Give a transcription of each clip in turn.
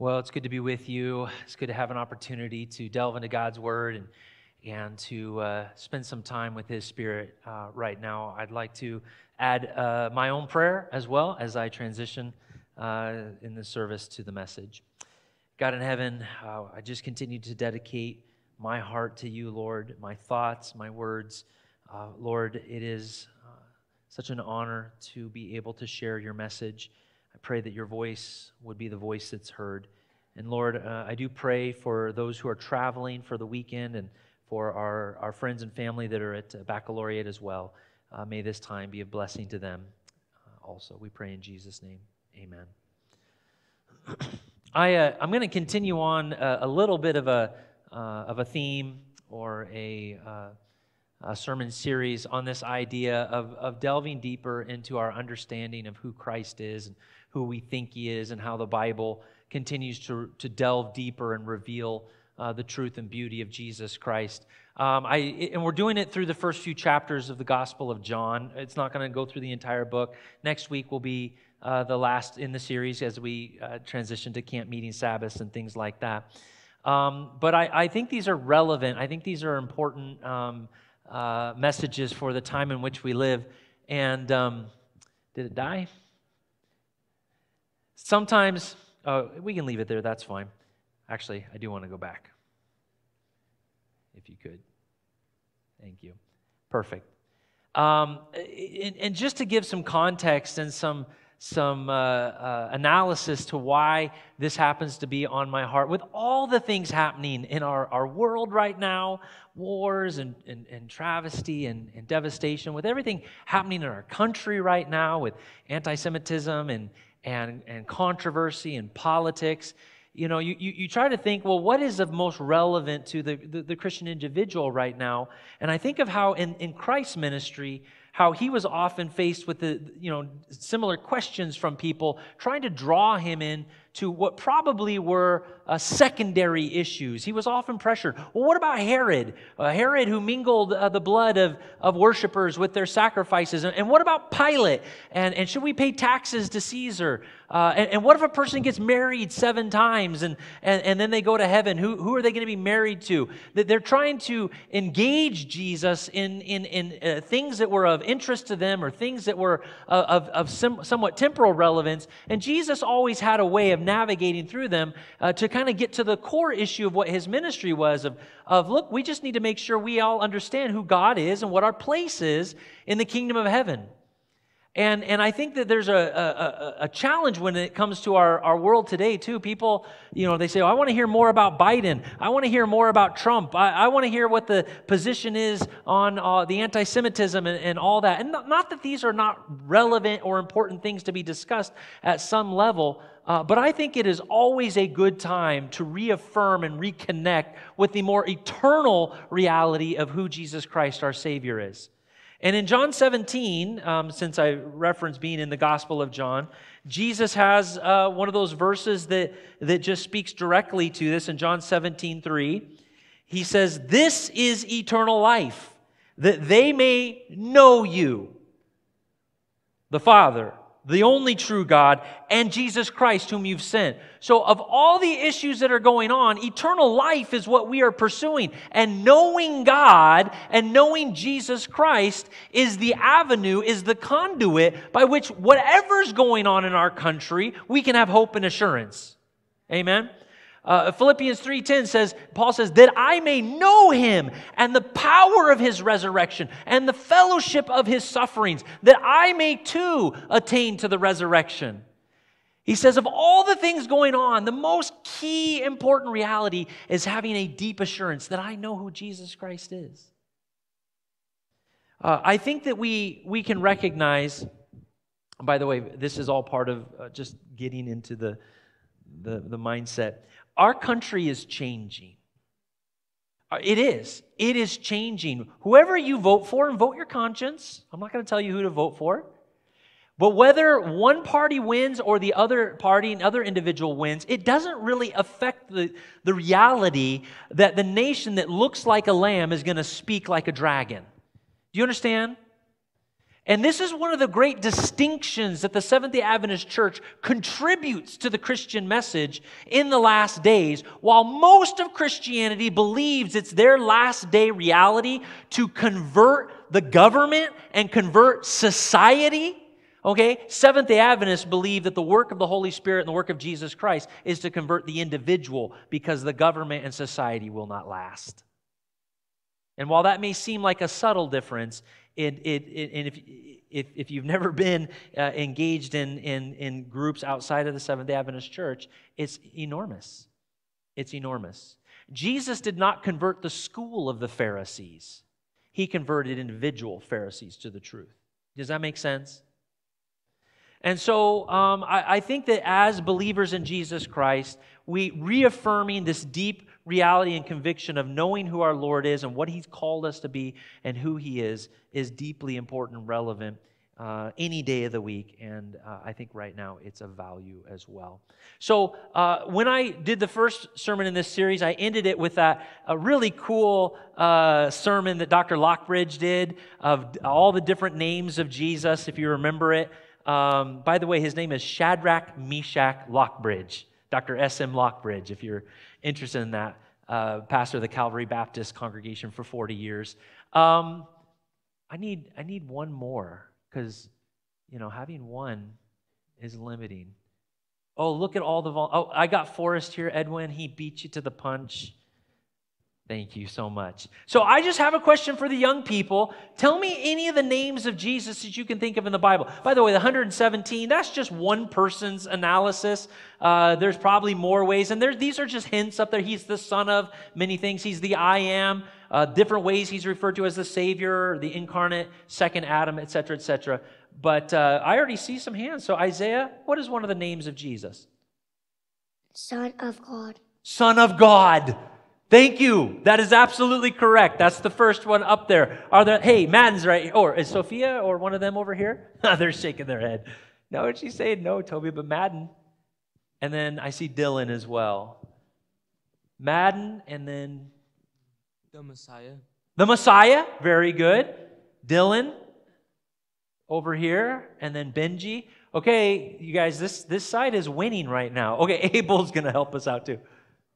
Well, it's good to be with you. It's good to have an opportunity to delve into God's Word and, and to uh, spend some time with His Spirit uh, right now. I'd like to add uh, my own prayer as well as I transition uh, in the service to the message. God in heaven, uh, I just continue to dedicate my heart to you, Lord, my thoughts, my words. Uh, Lord, it is such an honor to be able to share your message. I pray that your voice would be the voice that's heard. And Lord, uh, I do pray for those who are traveling for the weekend and for our, our friends and family that are at baccalaureate as well. Uh, may this time be a blessing to them uh, also. We pray in Jesus' name. Amen. I, uh, I'm going to continue on a, a, little bit of a, uh, of a theme or a, uh, a sermon series on this idea of, of delving deeper into our understanding of who Christ is and who we think he is and how the Bible continues to, to delve deeper and reveal uh, the truth and beauty of Jesus Christ. Um, I, and we're doing it through the first few chapters of the Gospel of John. It's not going to go through the entire book. Next week will be uh, the last in the series as we uh, transition to camp meeting Sabbaths and things like that. Um, but I, I, think these are relevant. I think these are important um, uh, messages for the time in which we live. And um, did it die? Sometimes, uh, we can leave it there, that's fine. Actually, I do want to go back. If you could. Thank you. Perfect. Um, and, and, just to give some context and some, some uh, uh, analysis to why this happens to be on my heart, with all the things happening in our, our world right now wars and, and, and travesty and, and devastation, with everything happening in our country right now, with anti Semitism and, and, and controversy and politics, you know, you, you, you, try to think, well, what is of most relevant to the, the, the Christian individual right now? And I think of how in, in Christ's ministry, how he was often faced with the, you know, similar questions from people trying to draw him in to what probably were uh, secondary issues. He was often pressured. Well, what about Herod? Uh, Herod, who mingled uh, the blood of, of worshipers with their sacrifices. And, and, what about Pilate? And, and should we pay taxes to Caesar? Uh, and, and, what if a person gets married seven times and, and, and then they go to heaven? Who, who are they going to be married to? They're trying to engage Jesus in, in, in uh, things that were of interest to them or things that were uh, of, of some, somewhat temporal relevance. And Jesus always had a way of of navigating through them uh, to kind of get to the core issue of what his ministry was of, of, look, we just need to make sure we all understand who God is and what our place is in the kingdom of heaven. And, and I think that there's a, a, a, challenge when it comes to our, our world today, too. People, you know, they say, oh, I want to hear more about Biden. I want to hear more about Trump. I, I want to hear what the position is on uh, the anti Semitism and, and, all that. And not, not, that these are not relevant or important things to be discussed at some level, uh, but I think it is always a good time to reaffirm and reconnect with the more eternal reality of who Jesus Christ, our Savior, is. And in John 17, um, since I referenced being in the Gospel of John, Jesus has uh, one of those verses that, that just speaks directly to this in John 17, 3. He says, This is eternal life, that they may know you, the Father, the only true God, and Jesus Christ, whom you've sent. So, of all the issues that are going on, eternal life is what we are pursuing. And knowing God and knowing Jesus Christ is the avenue, is the conduit by which whatever's going on in our country, we can have hope and assurance. Amen? Uh, Philippians 3:10 says Paul says that I may know him and the power of his resurrection and the fellowship of his sufferings that I may too attain to the resurrection. He says of all the things going on the most key important reality is having a deep assurance that I know who Jesus Christ is. Uh, I think that we we can recognize by the way this is all part of uh, just getting into the the, the mindset our country is changing. Uh, it is. It is changing. Whoever you vote for, and vote your conscience. I'm not going to tell you who to vote for. But whether one party wins or the other party, another individual wins, it doesn't really affect the, the reality that the nation that looks like a lamb is going to speak like a dragon. Do you understand? And this is one of the great distinctions that the Seventh day Adventist Church contributes to the Christian message in the last days. While most of Christianity believes it's their last day reality to convert the government and convert society, okay, Seventh day Adventists believe that the work of the Holy Spirit and the work of Jesus Christ is to convert the individual because the government and society will not last. And while that may seem like a subtle difference, it, it, it, and if, if, if you've never been uh, engaged in, in, in groups outside of the Seventh day Adventist Church, it's enormous. It's enormous. Jesus did not convert the school of the Pharisees, he converted individual Pharisees to the truth. Does that make sense? And so um, I, I think that as believers in Jesus Christ, we reaffirming this deep reality and conviction of knowing who our Lord is and what He's called us to be and who He is is deeply important and relevant uh, any day of the week. And uh, I think right now it's a value as well. So uh, when I did the first sermon in this series, I ended it with that a really cool uh, sermon that Dr. Lockridge did of all the different names of Jesus, if you remember it. Um, by the way, his name is Shadrach Meshach Lockridge. Dr. S.M. Lockridge, if you're interested in that, uh, pastor of the Calvary Baptist congregation for 40 years. Um, I need, I need one more because, you know, having one is limiting. Oh, look at all the vol- Oh, I got Forrest here, Edwin. He beat you to the punch. Thank you so much. So I just have a question for the young people. Tell me any of the names of Jesus that you can think of in the Bible. By the way, the 117, that's just one person's analysis. Uh, there's probably more ways, and there, these are just hints up there. He's the son of many things. He's the I am. Uh, different ways he's referred to as the Savior, the incarnate, second Adam, etc., etc. But uh, I already see some hands. So Isaiah, what is one of the names of Jesus? Son of God. Son of God. Thank you. That is absolutely correct. That's the first one up there. Are there, hey, Madden's right, or is Sophia or one of them over here? They're shaking their head. No, she's saying no, Toby, but Madden. And then I see Dylan as well. Madden, and then the Messiah. The Messiah, very good. Dylan over here, and then Benji. Okay, you guys, this, this side is winning right now. Okay, Abel's going to help us out too.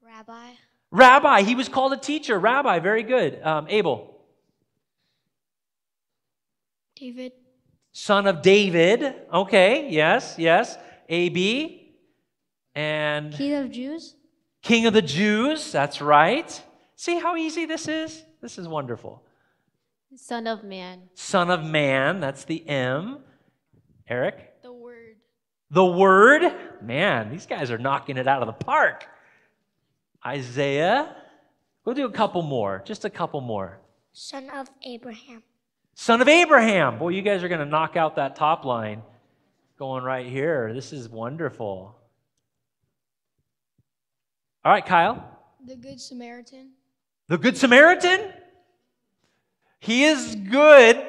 Rabbi. Rabbi, he was called a teacher. Rabbi, very good. Um, Abel. David. Son of David. Okay, yes, yes. AB. And King of Jews. King of the Jews. That's right. See how easy this is? This is wonderful. Son of man. Son of man. That's the M. Eric. The word. The word. Man, these guys are knocking it out of the park. Isaiah. We'll do a couple more, just a couple more. Son of Abraham. Son of Abraham. Boy, you guys are going to knock out that top line going right here. This is wonderful. All right, Kyle. The Good Samaritan. The Good Samaritan? He is good.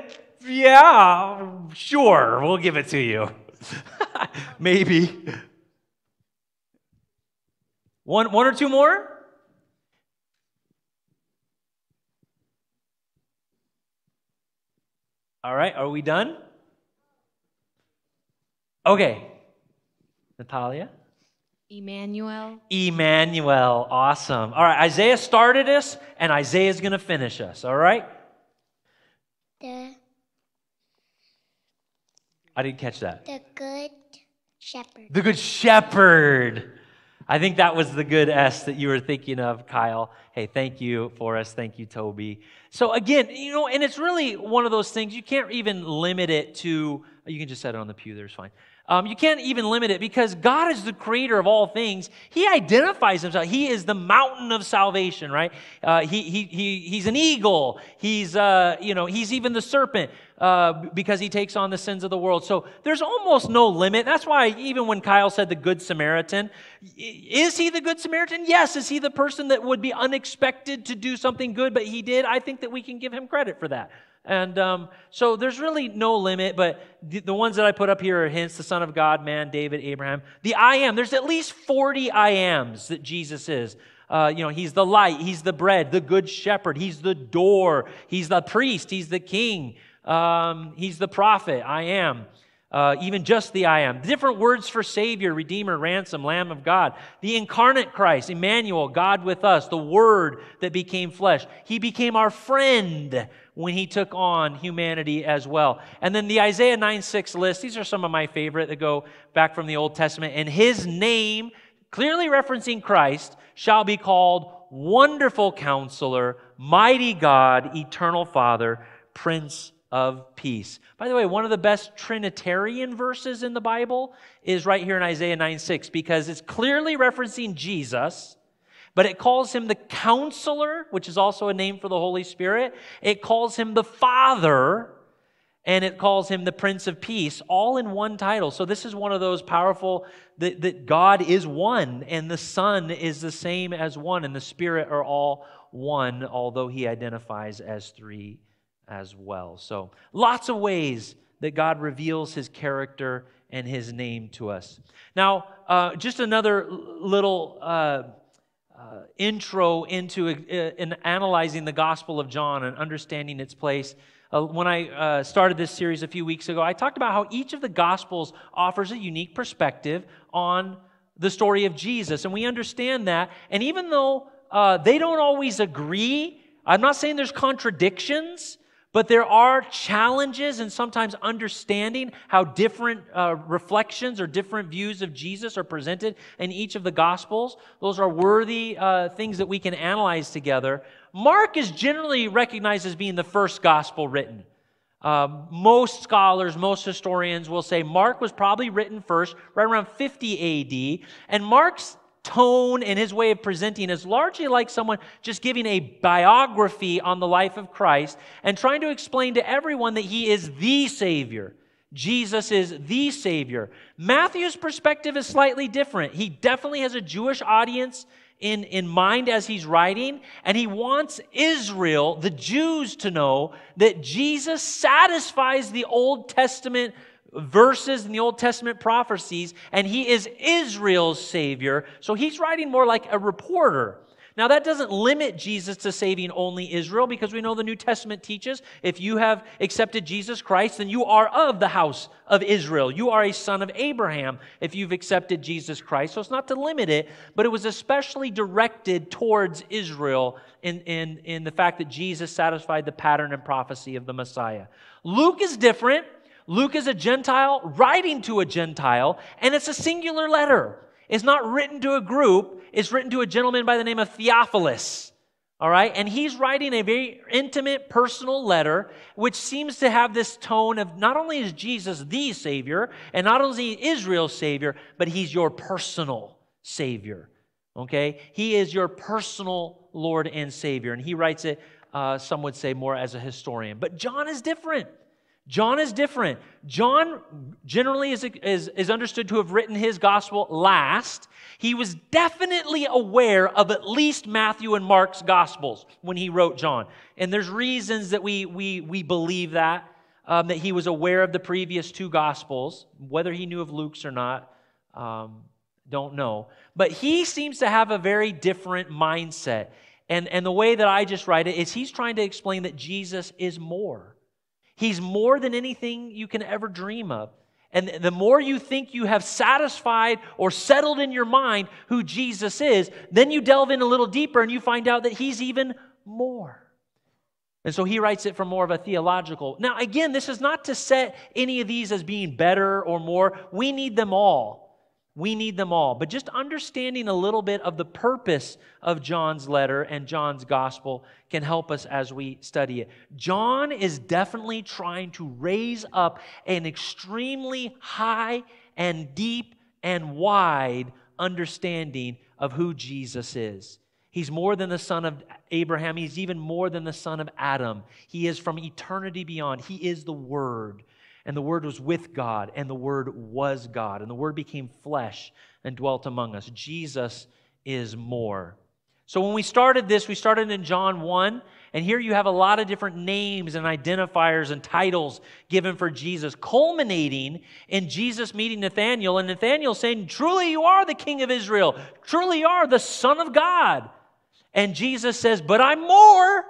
Yeah, sure. We'll give it to you. Maybe. One, one or two more? All right, are we done? Okay. Natalia? Emmanuel. Emmanuel. Awesome. All right, Isaiah started us, and Isaiah's going to finish us. All right? The, I didn't catch that. the Good Shepherd. The Good Shepherd. I think that was the good S that you were thinking of, Kyle. Hey, thank you for us. Thank you, Toby. So, again, you know, and it's really one of those things, you can't even limit it to, you can just set it on the pew, there's fine. Um, you can't even limit it because God is the creator of all things. He identifies himself. He is the mountain of salvation, right? Uh, he, he, he, he's an eagle. He's, uh, you know, he's even the serpent uh, because he takes on the sins of the world. So there's almost no limit. That's why even when Kyle said the Good Samaritan, is he the Good Samaritan? Yes. Is he the person that would be unexpected to do something good, but he did? I think that we can give him credit for that. And um, so there's really no limit, but the, the, ones that I put up here are hints the Son of God, man, David, Abraham. The I am, there's at least 40 I ams that Jesus is. Uh, you know, he's the light, he's the bread, the good shepherd, he's the door, he's the priest, he's the king. Um, he's the prophet, I am. Uh, even just the I am. Different words for Savior, Redeemer, Ransom, Lamb of God. The incarnate Christ, Emmanuel, God with us, the Word that became flesh. He became our friend when he took on humanity as well. And then the Isaiah 9 6 list, these are some of my favorite that go back from the Old Testament. And his name, clearly referencing Christ, shall be called Wonderful Counselor, Mighty God, Eternal Father, Prince of Peace. By the way, one of the best Trinitarian verses in the Bible is right here in Isaiah 9 6 because it's clearly referencing Jesus, but it calls him the Counselor, which is also a name for the Holy Spirit. It calls him the Father, and it calls him the Prince of Peace, all in one title. So this is one of those powerful that, that God is one, and the Son is the same as one, and the Spirit are all one, although he identifies as three as well. So, lots of ways that God reveals his character and his name to us. Now, uh, just another little uh, uh, intro into uh, in analyzing the Gospel of John and understanding its place. Uh, when I uh, started this series a few weeks ago, I talked about how each of the Gospels offers a unique perspective on the story of Jesus. And we understand that. And even though they don't always agree, I'm not saying there's contradictions, but there are challenges and sometimes understanding how different uh, reflections or different views of Jesus are presented in each of the Gospels. Those are worthy uh, things that we can analyze together. Mark is generally recognized as being the first Gospel written. Uh, most scholars, most historians will say Mark was probably written first, right around 50 AD. And Mark's tone and his way of presenting is largely like someone just giving a biography on the life of Christ and trying to explain to everyone that he is the Savior. Jesus is the Savior. Matthew's perspective is slightly different. He definitely has a Jewish audience in, in mind as he's writing, and he wants Israel, the Jews, to know that Jesus satisfies the Old Testament verses in the Old Testament prophecies, and he is Israel's Savior. So he's writing more like a reporter. Now, that doesn't limit Jesus to saving only Israel because we know the New Testament teaches if you have accepted Jesus Christ, then you are of the house of Israel. You are a son of Abraham if you've accepted Jesus Christ. So it's not to limit it, but it was especially directed towards Israel in, in, in the fact that Jesus satisfied the pattern and prophecy of the Messiah. Luke is different. Luke is a Gentile writing to a Gentile, and it's a singular letter. It's not written to a group, it's written to a gentleman by the name of Theophilus. All right? And he's writing a very intimate, personal letter, which seems to have this tone of not only is Jesus the Savior, and not only is Israel's Savior, but he's your personal Savior. Okay? He is your personal Lord and Savior. And he writes it, uh, some would say, more as a historian. But John is different. John is different. John generally is, is, is, understood to have written his gospel last. He was definitely aware of at least Matthew and Mark's gospels when he wrote John. And there's reasons that we, we, we believe that, um, that he was aware of the previous two gospels. Whether he knew of Luke's or not, um, don't know. But he seems to have a very different mindset. And, and the way that I just write it is he's trying to explain that Jesus is more. He's more than anything you can ever dream of. And the more you think you have satisfied or settled in your mind who Jesus is, then you delve in a little deeper and you find out that he's even more. And so he writes it from more of a theological. Now, again, this is not to set any of these as being better or more. We need them all. We need them all. But just understanding a little bit of the purpose of John's letter and John's gospel can help us as we study it. John is definitely trying to raise up an extremely high and deep and wide understanding of who Jesus is. He's more than the son of Abraham. He's even more than the son of Adam. He is from eternity beyond. He is the Word. And the Word was with God, and the Word was God, and the Word became flesh and dwelt among us. Jesus is more. So when we started this, we started in John 1, and here you have a lot of different names and identifiers and titles given for Jesus, culminating in Jesus meeting Nathanael, and Nathanael saying, Truly you are the King of Israel, truly you are the Son of God. And Jesus says, But I'm more.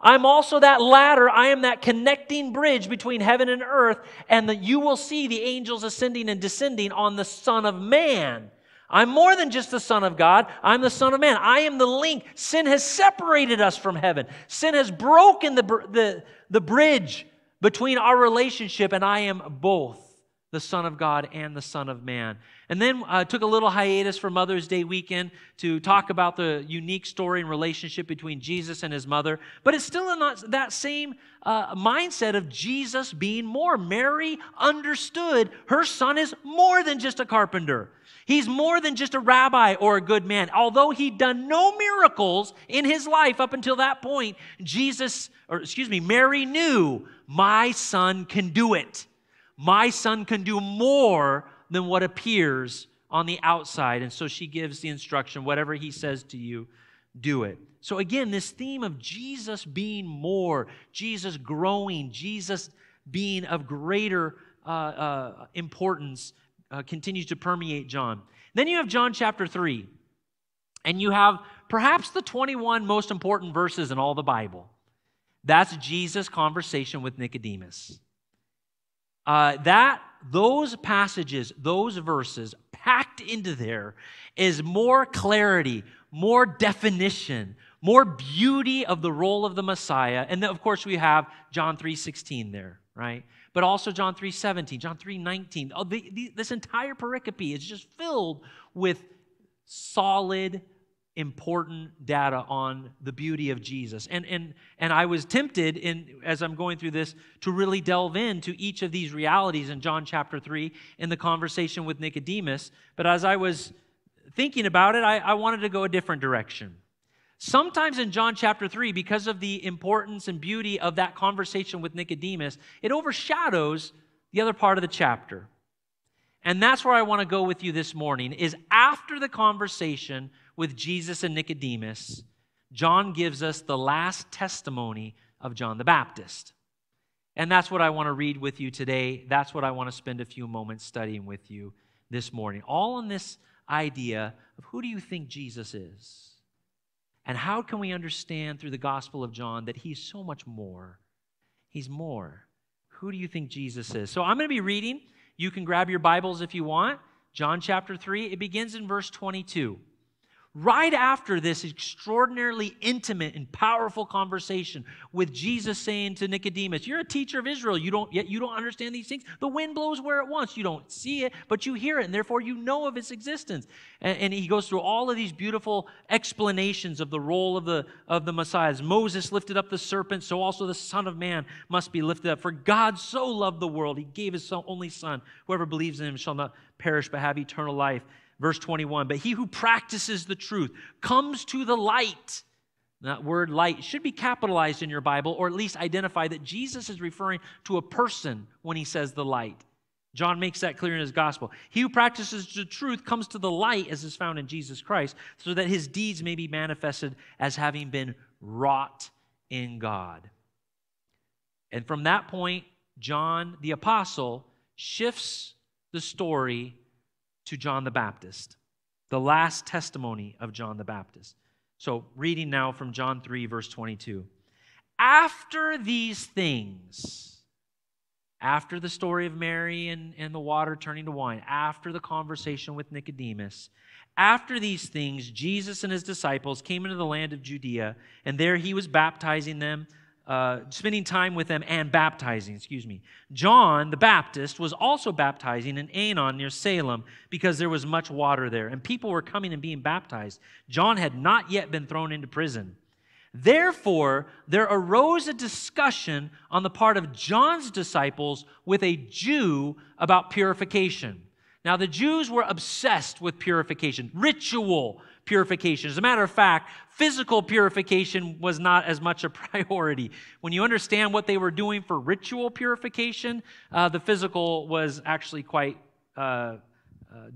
I'm also that ladder. I am that connecting bridge between heaven and earth, and that you will see the angels ascending and descending on the Son of Man. I'm more than just the Son of God. I'm the Son of Man. I am the link. Sin has separated us from heaven. Sin has broken the, the, the bridge between our relationship, and I am both the Son of God and the Son of Man. And then uh, took a little hiatus for Mother's Day weekend to talk about the unique story and relationship between Jesus and his mother. But it's still in that same uh, mindset of Jesus being more. Mary understood her son is more than just a carpenter. He's more than just a rabbi or a good man. Although he'd done no miracles in his life up until that point, Jesus, or excuse me, Mary knew my son can do it. My son can do more than what appears on the outside. And so she gives the instruction whatever he says to you, do it. So again, this theme of Jesus being more, Jesus growing, Jesus being of greater uh, uh, importance uh, continues to permeate John. Then you have John chapter 3, and you have perhaps the 21 most important verses in all the Bible. That's Jesus' conversation with Nicodemus. Uh, that those passages, those verses packed into there is more clarity, more definition, more beauty of the role of the Messiah. And then, of course, we have John 3:16 there, right? But also John 3:17, John 3:19. Oh, this entire pericope is just filled with solid important data on the beauty of Jesus. And, and, and I was tempted, in, as I'm going through this, to really delve into each of these realities in John chapter 3 in the conversation with Nicodemus. But as I was thinking about it, I, I wanted to go a different direction. Sometimes in John chapter 3, because of the importance and beauty of that conversation with Nicodemus, it overshadows the other part of the chapter. And that's where I want to go with you this morning is after the conversation with Jesus and Nicodemus, John gives us the last testimony of John the Baptist. And that's what I want to read with you today. That's what I want to spend a few moments studying with you this morning. All on this idea of who do you think Jesus is? And how can we understand through the Gospel of John that he's so much more? He's more. Who do you think Jesus is? So I'm going to be reading. You can grab your Bibles if you want. John chapter 3. It begins in verse 22 right after this extraordinarily intimate and powerful conversation with Jesus saying to Nicodemus, You're a teacher of Israel, you don't yet you don't understand these things. The wind blows where it wants. You don't see it, but you hear it, and therefore you know of its existence. And, and he goes through all of these beautiful explanations of the role of the of the Messiah. As Moses lifted up the serpent, so also the Son of Man must be lifted up. For God so loved the world, he gave his only son. Whoever believes in him shall not perish but have eternal life. Verse 21 But he who practices the truth comes to the light. That word light should be capitalized in your Bible, or at least identify that Jesus is referring to a person when he says the light. John makes that clear in his gospel. He who practices the truth comes to the light, as is found in Jesus Christ, so that his deeds may be manifested as having been wrought in God. And from that point, John the apostle shifts the story to John the Baptist, the last testimony of John the Baptist. So, reading now from John 3, verse 22. After these things, after the story of Mary and, and the water turning to wine, after the conversation with Nicodemus, after these things, Jesus and his disciples came into the land of Judea, and there he was baptizing them uh, spending time with them and baptizing, excuse me. John the Baptist was also baptizing in Aenon near Salem because there was much water there, and people were coming and being baptized. John had not yet been thrown into prison. Therefore, there arose a discussion on the part of John's disciples with a Jew about purification. Now, the Jews were obsessed with purification, ritual purification. As a matter of fact, physical purification was not as much a priority. When you understand what they were doing for ritual purification, uh, the physical was actually quite uh, uh,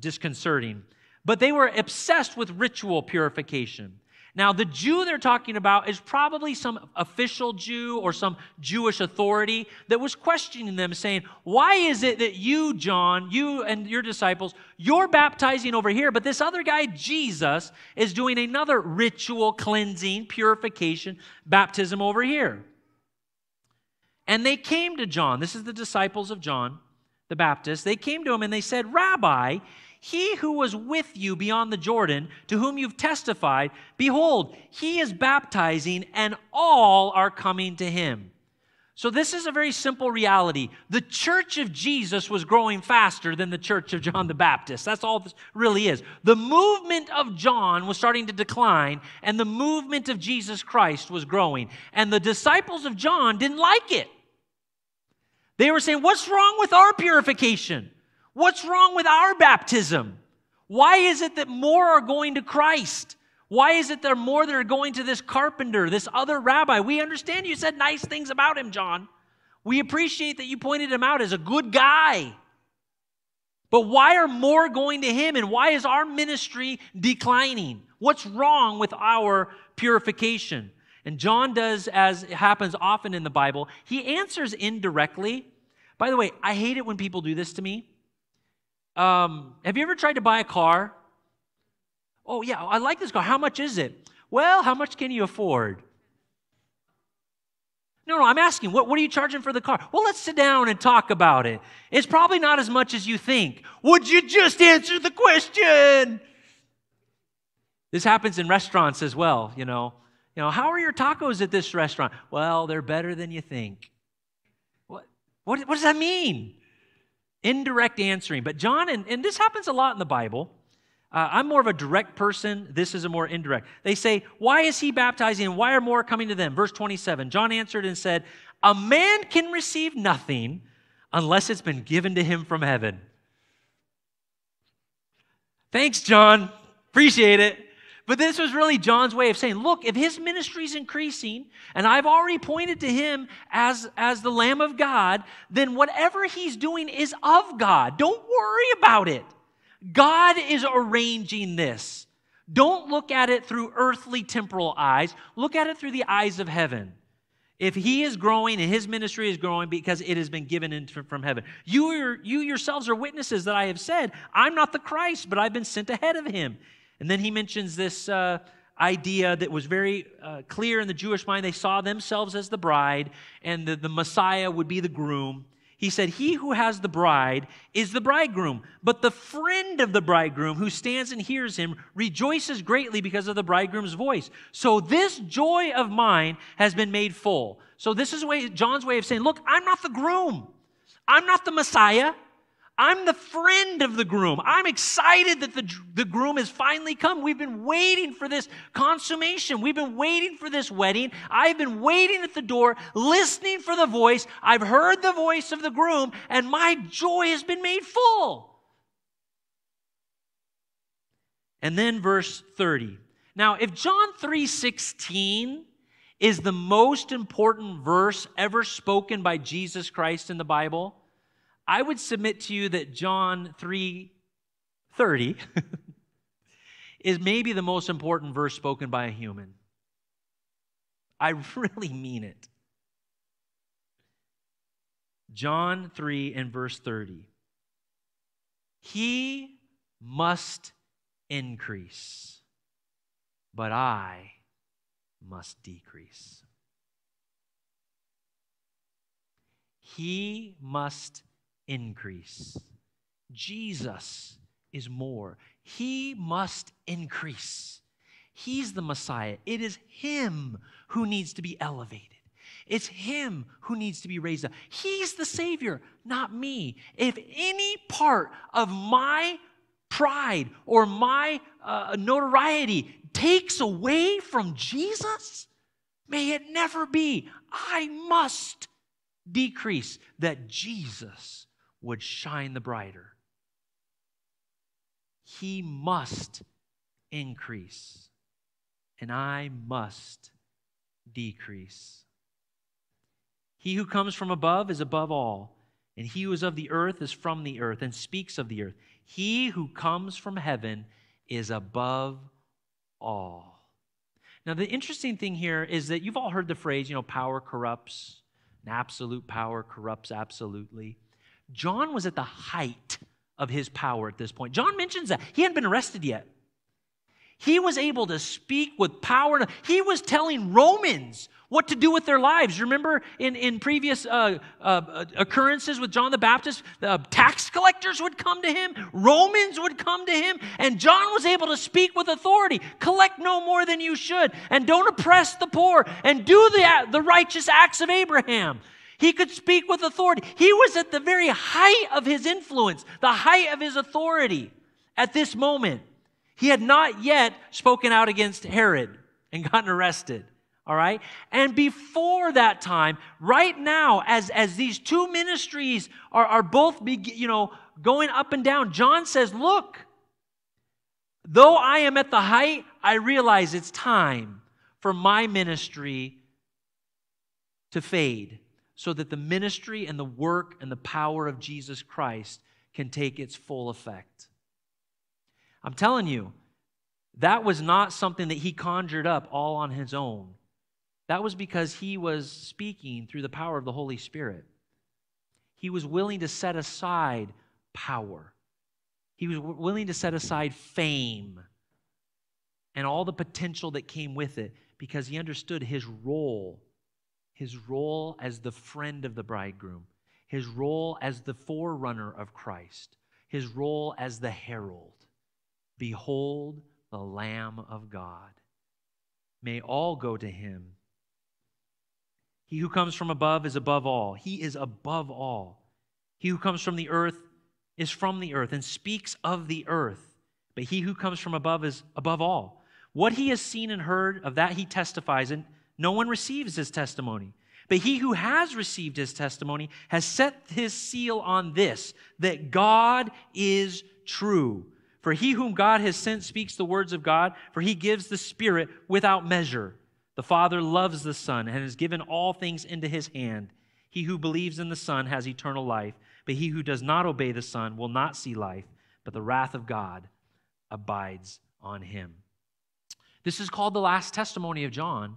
disconcerting. But they were obsessed with ritual purification. Now, the Jew they're talking about is probably some official Jew or some Jewish authority that was questioning them, saying, Why is it that you, John, you and your disciples, you're baptizing over here, but this other guy, Jesus, is doing another ritual cleansing, purification, baptism over here? And they came to John. This is the disciples of John the Baptist. They came to him and they said, Rabbi, he who was with you beyond the Jordan, to whom you've testified, behold, he is baptizing, and all are coming to him. So, this is a very simple reality. The church of Jesus was growing faster than the church of John the Baptist. That's all this really is. The movement of John was starting to decline, and the movement of Jesus Christ was growing. And the disciples of John didn't like it. They were saying, What's wrong with our purification? What's wrong with our baptism? Why is it that more are going to Christ? Why is it there more that are going to this carpenter, this other rabbi? We understand you said nice things about him, John. We appreciate that you pointed him out as a good guy. But why are more going to him and why is our ministry declining? What's wrong with our purification? And John does, as happens often in the Bible, he answers indirectly. By the way, I hate it when people do this to me. Um, have you ever tried to buy a car? Oh, yeah, I like this car. How much is it? Well, how much can you afford? No, no, I'm asking, what, what are you charging for the car? Well, let's sit down and talk about it. It's probably not as much as you think. Would you just answer the question? This happens in restaurants as well, you know. You know, how are your tacos at this restaurant? Well, they're better than you think. What, what, what does that mean? Indirect answering. But John, and, and this happens a lot in the Bible. Uh, I'm more of a direct person. This is a more indirect. They say, Why is he baptizing and why are more coming to them? Verse 27 John answered and said, A man can receive nothing unless it's been given to him from heaven. Thanks, John. Appreciate it. But this was really John's way of saying, look, if his ministry is increasing, and I've already pointed to him as, as the Lamb of God, then whatever he's doing is of God. Don't worry about it. God is arranging this. Don't look at it through earthly temporal eyes, look at it through the eyes of heaven. If he is growing and his ministry is growing because it has been given from heaven. You, are, you yourselves are witnesses that I have said, I'm not the Christ, but I've been sent ahead of him. And then he mentions this uh, idea that was very uh, clear in the Jewish mind. They saw themselves as the bride, and the, the Messiah would be the groom. He said, He who has the bride is the bridegroom, but the friend of the bridegroom who stands and hears him rejoices greatly because of the bridegroom's voice. So this joy of mine has been made full. So this is way, John's way of saying, Look, I'm not the groom, I'm not the Messiah. I'm the friend of the groom. I'm excited that the, the groom has finally come. We've been waiting for this consummation. We've been waiting for this wedding. I've been waiting at the door, listening for the voice. I've heard the voice of the groom, and my joy has been made full. And then verse 30. Now, if John 3:16 is the most important verse ever spoken by Jesus Christ in the Bible, I would submit to you that John 3:30 is maybe the most important verse spoken by a human. I really mean it. John 3 and verse 30. He must increase, but I must decrease. He must increase. Jesus is more. He must increase. He's the Messiah. It is Him who needs to be elevated. It's Him who needs to be raised up. He's the Savior, not me. If any part of my pride or my uh, notoriety takes away from Jesus, may it never be. I must decrease that Jesus would shine the brighter. He must increase, and I must decrease. He who comes from above is above all, and he who is of the earth is from the earth and speaks of the earth. He who comes from heaven is above all. Now, the interesting thing here is that you've all heard the phrase, you know, power corrupts, and absolute power corrupts absolutely. John was at the height of his power at this point. John mentions that. He hadn't been arrested yet. He was able to speak with power. He was telling Romans what to do with their lives. Remember in, in previous uh, uh, occurrences with John the Baptist, the tax collectors would come to him, Romans would come to him, and John was able to speak with authority. Collect no more than you should, and don't oppress the poor, and do the, the righteous acts of Abraham. He could speak with authority. He was at the very height of his influence, the height of his authority at this moment. He had not yet spoken out against Herod and gotten arrested. All right? And before that time, right now, as, as these two ministries are, are both, be, you know, going up and down, John says, look, though I am at the height, I realize it's time for my ministry to fade so that the ministry and the work and the power of Jesus Christ can take its full effect. I'm telling you, that was not something that he conjured up all on his own. That was because he was speaking through the power of the Holy Spirit. He was willing to set aside power, he was willing to set aside fame and all the potential that came with it because he understood his role his role as the friend of the bridegroom, his role as the forerunner of Christ, his role as the herald. Behold the Lamb of God. May all go to him. He who comes from above is above all. He is above all. He who comes from the earth is from the earth and speaks of the earth. But he who comes from above is above all. What he has seen and heard, of that he testifies, and no one receives his testimony. But he who has received his testimony has set his seal on this that God is true. For he whom God has sent speaks the words of God, for he gives the Spirit without measure. The Father loves the Son and has given all things into his hand. He who believes in the Son has eternal life, but he who does not obey the Son will not see life, but the wrath of God abides on him. This is called the last testimony of John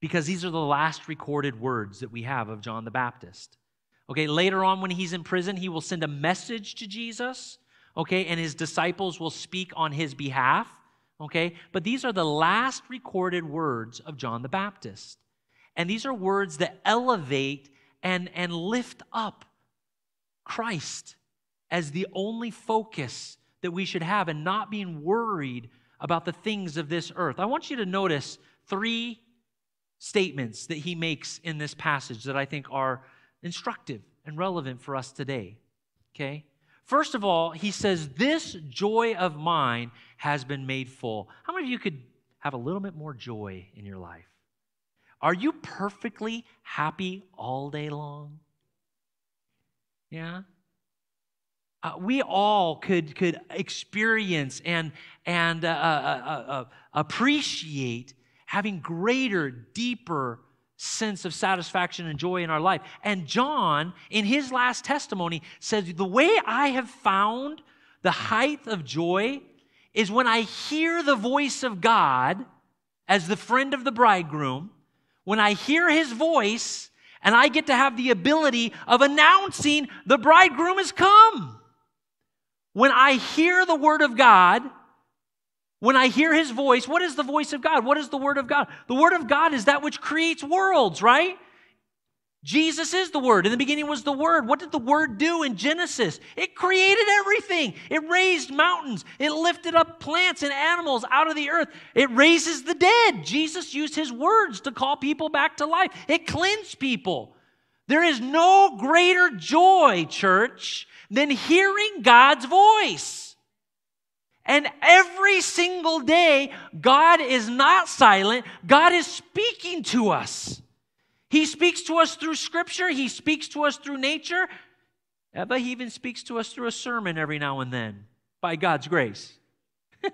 because these are the last recorded words that we have of John the Baptist. Okay, later on when he's in prison, he will send a message to Jesus okay, and his disciples will speak on his behalf, okay? But these are the last recorded words of John the Baptist. And these are words that elevate and, and lift up Christ as the only focus that we should have and not being worried about the things of this earth. I want you to notice three statements that he makes in this passage that I think are instructive and relevant for us today. Okay? First of all, he says, This joy of mine has been made full. How many of you could have a little bit more joy in your life? Are you perfectly happy all day long? Yeah? Uh, we all could, could experience and, and uh, uh, uh, uh appreciate having greater, deeper sense of satisfaction and joy in our life. And John, in his last testimony, says, The way I have found the height of joy is when I hear the voice of God as the friend of the bridegroom, when I hear his voice and I get to have the ability of announcing the bridegroom has come. When I hear the word of God, when I hear his voice, what is the voice of God? What is the word of God? The word of God is that which creates worlds, right? Jesus is the Word. In the beginning was the Word. What did the Word do in Genesis? It created everything. It raised mountains. It lifted up plants and animals out of the earth. It raises the dead. Jesus used His words to call people back to life. It cleansed people. There is no greater joy, church, than hearing God's voice. And every single day, God is not silent, God is speaking to us. He speaks to us through Scripture, He speaks to us through nature. But He even speaks to us through a sermon every now and then by God's grace.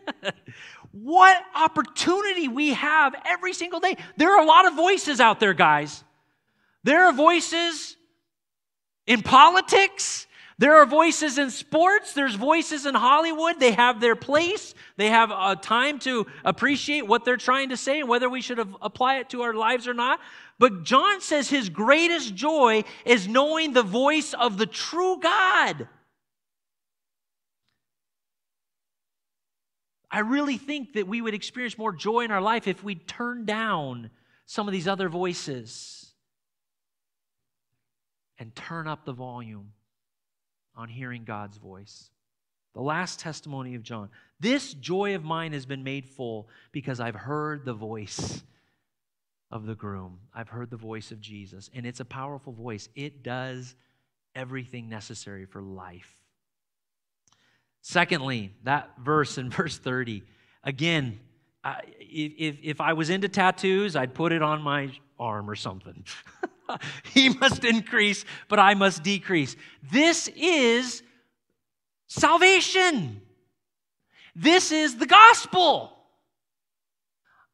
what opportunity we have every single day. There are a lot of voices out there, guys. There are voices in politics, There are voices in sports, there's voices in Hollywood. They have their place, they have a time to appreciate what they're trying to say and whether we should apply it to our lives or not. But John says his greatest joy is knowing the voice of the true God. I really think that we would experience more joy in our life if we turn down some of these other voices and turn up the volume on hearing God's voice. The last testimony of John. This joy of mine has been made full because I've heard the voice of the groom. I've heard the voice of Jesus, and it's a powerful voice. It does everything necessary for life. Secondly, that verse in verse 30, again, I, if, if I was into tattoos, I'd put it on my arm or something. he must increase, but I must decrease. This is salvation. This is the gospel.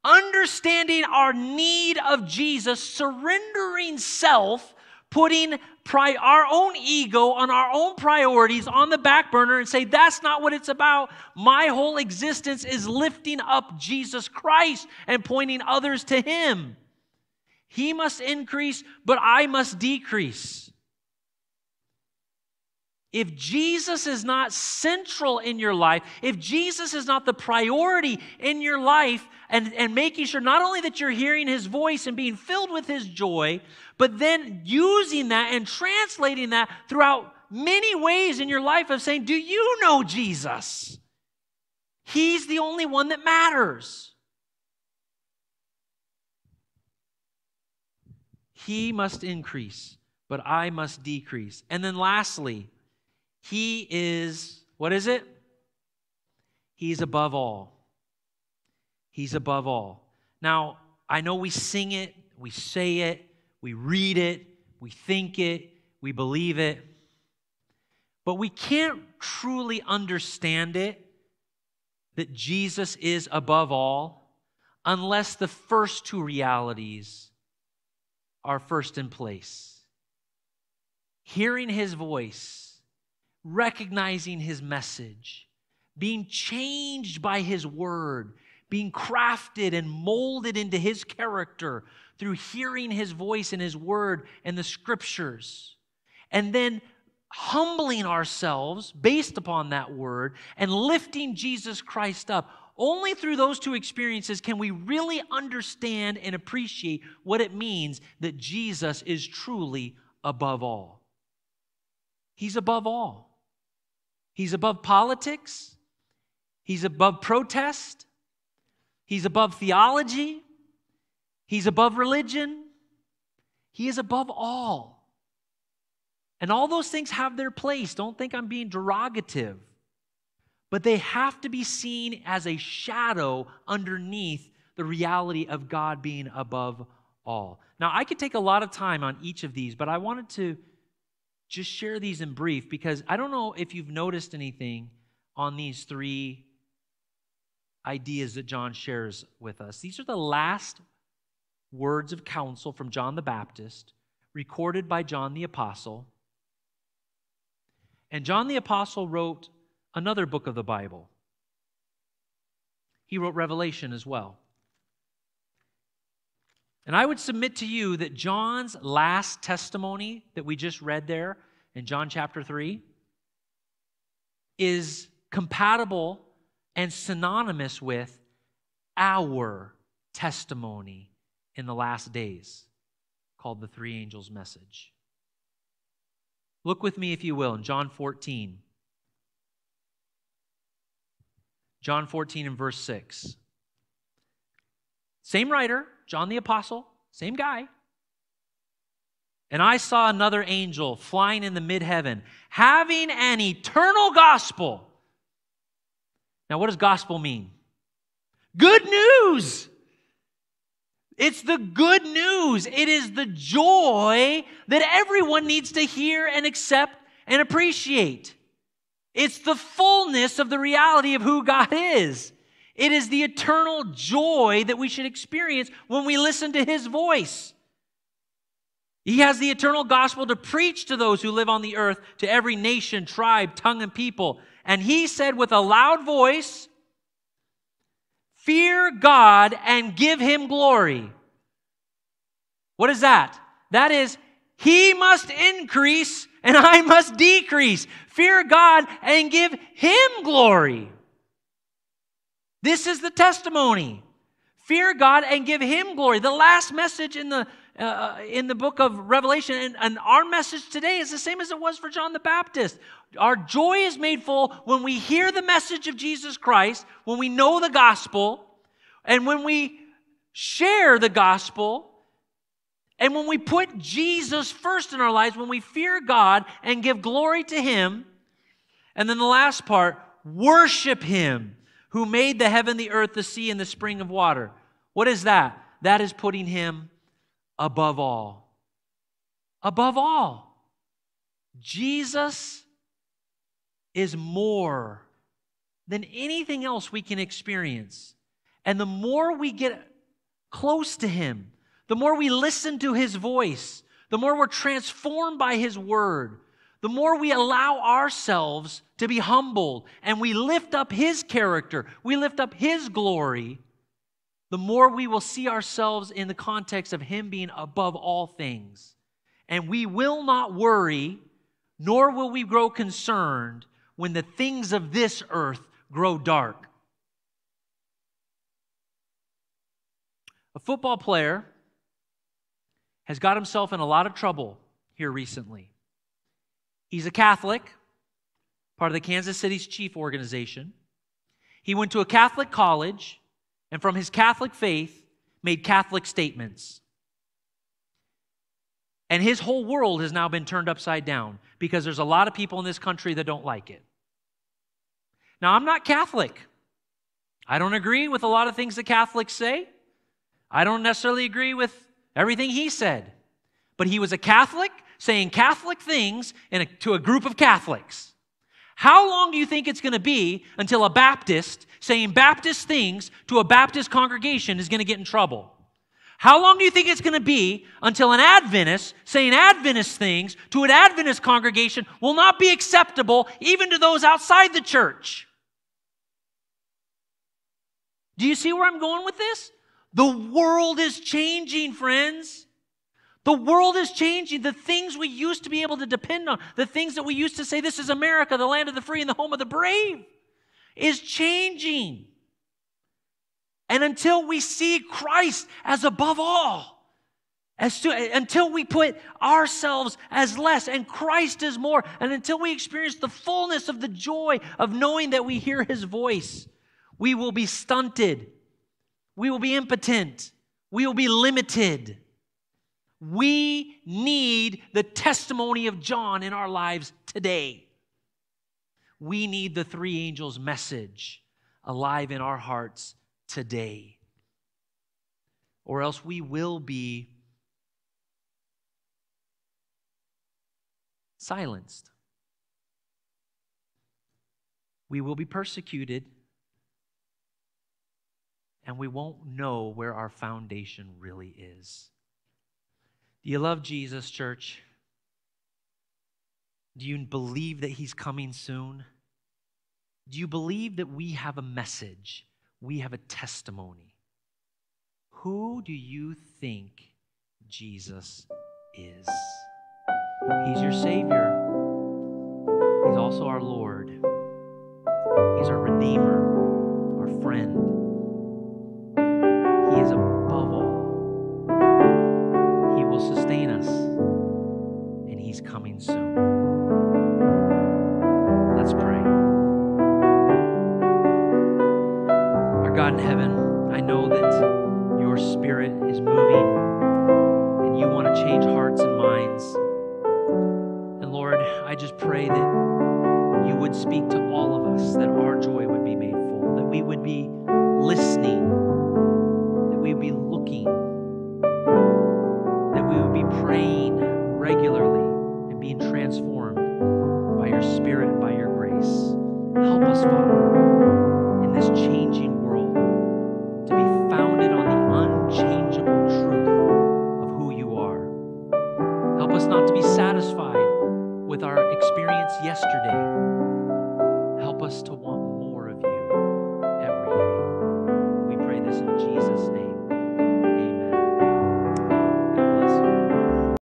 Understanding our need of Jesus, surrendering self, putting pri- our own ego on our own priorities on the back burner and say, that's not what it's about. My whole existence is lifting up Jesus Christ and pointing others to Him. He must increase, but I must decrease. If Jesus is not central in your life, if Jesus is not the priority in your life, and, and making sure not only that you're hearing his voice and being filled with his joy, but then using that and translating that throughout many ways in your life of saying, Do you know Jesus? He's the only one that matters. He must increase, but I must decrease. And then lastly, He is, what is it? He's above all. He's above all. Now, I know we sing it, we say it, we read it, we think it, we believe it, but we can't truly understand it that Jesus is above all unless the first two realities are first in place. Hearing his voice, recognizing his message, being changed by his word, being crafted and molded into his character through hearing his voice and his word and the scriptures. And then humbling ourselves based upon that word and lifting Jesus Christ up only through those two experiences can we really understand and appreciate what it means that Jesus is truly above all. He's above all. He's above politics. He's above protest. He's above theology. He's above religion. He is above all. And all those things have their place. Don't think I'm being derogative but they have to be seen as a shadow underneath the reality of God being above all. Now, I could take a lot of time on each of these, but I wanted to just share these in brief because I don't know if you've noticed anything on these three ideas that John shares with us. These are the last words of counsel from John the Baptist, recorded by John the Apostle. And John the Apostle wrote another book of the Bible. He wrote Revelation as well. And I would submit to you that John's last testimony that we just read there in John chapter 3 is compatible and synonymous with our testimony in the last days, called the three angels' message. Look with me, if you will, in John 14. John 14 and verse 6. Same writer, John the Apostle, same guy. And I saw another angel flying in the mid heaven, having an eternal gospel. Now, what does gospel mean? Good news. It's the good news. It is the joy that everyone needs to hear and accept and appreciate. It's the fullness of the reality of who God is. It is the eternal joy that we should experience when we listen to His voice. He has the eternal gospel to preach to those who live on the earth, to every nation, tribe, tongue, and people. And he said with a loud voice, Fear God and give him glory. What is that? That is, he must increase and I must decrease. Fear God and give him glory. This is the testimony. Fear God and give him glory. The last message in the uh, in the book of Revelation, and, and our message today is the same as it was for John the Baptist. Our joy is made full when we hear the message of Jesus Christ, when we know the gospel, and when we share the gospel, and when we put Jesus first in our lives, when we fear God and give glory to Him. And then the last part, worship Him who made the heaven, the earth, the sea, and the spring of water. What is that? That is putting Him above all. Above all. Jesus is more than anything else we can experience. And the more we get close to Him, the more we listen to His voice, the more we're transformed by His word, the more we allow ourselves to be humbled and we lift up His character, we lift up His glory, the more we will see ourselves in the context of Him being above all things. And we will not worry, nor will we grow concerned when the things of this earth grow dark. A football player has got himself in a lot of trouble here recently. He's a Catholic, part of the Kansas City Chiefs organization. He went to a Catholic college and from his Catholic faith made Catholic statements. And his whole world has now been turned upside down because there's a lot of people in this country that don't like it. Now, I'm not Catholic. I don't agree with a lot of things the Catholics say. I don't necessarily agree with everything he said. But he was a Catholic saying Catholic things a, to a group of Catholics. How long do you think it's going to be until a Baptist saying Baptist things to a Baptist congregation is going to get in trouble? How long do you think it's going to be until an Adventist saying Adventist things to an Adventist congregation will not be acceptable even to those outside the church? Do you see where I'm going with this? The world is changing, friends. The world is changing. The things we used to be able to depend on, the things that we used to say, this is America, the land of the free and the home of the brave, is changing. And until we see Christ as above all, as to, until we put ourselves as less and Christ as more, and until we experience the fullness of the joy of knowing that we hear his voice, we will be stunted. We will be impotent. We will be limited. We need the testimony of John in our lives today. We need the three angels' message alive in our hearts today. Or else we will be silenced. We will be persecuted, and we won't know where our foundation really is. Do you love Jesus, church? Do you believe that he's coming soon? Do you believe that we have a message? We have a testimony. Who do you think Jesus is? He's your Savior. He's also our Lord. He's our Redeemer, our friend.